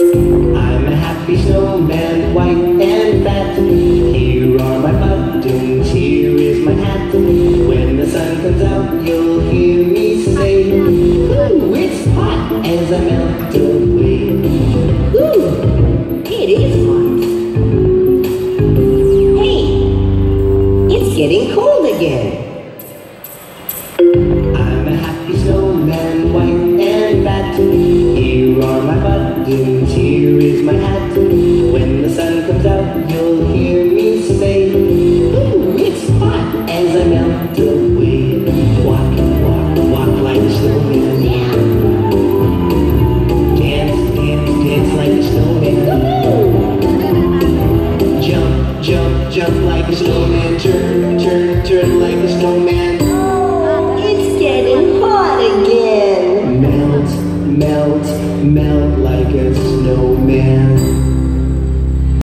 I'm a happy snowman, white and fat. Here are my buttons, here is my hat. When the sun comes out, you'll hear me say, Ooh, it's hot as I melt away. Ooh, it is hot. Hey, it's getting cold again. I'm a happy snowman, white and fat. Here are my buttons, here is my hat. When the sun comes out, you'll hear me say, Ooh, it's hot as I melt away. Walk, walk, walk like a snowman. Dance, dance, dance like a snowman. Jump, jump, jump like a snowman. Turn, turn, turn like a snowman. Oh, it's getting hot again. Melt, melt, melt there's no man.